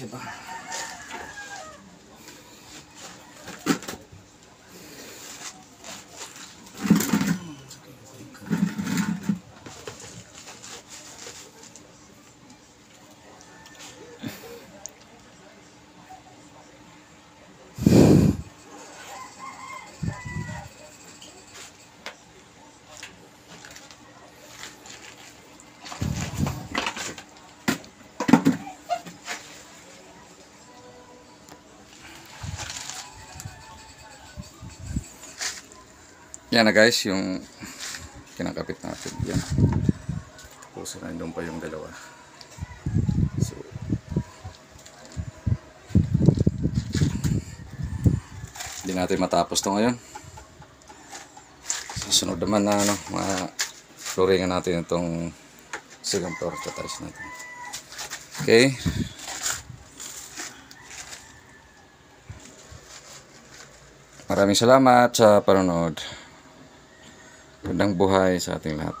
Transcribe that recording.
行吧。Yan na guys, yung kinakapit natin. Yan. Tapos nandun pa yung dalawa. So, hindi natin matapos to ngayon. Susunod naman na ano, mga flooringan natin itong second floor tatiles natin. Okay. Maraming salamat sa panonood. Magandang buhay sa ating lahat.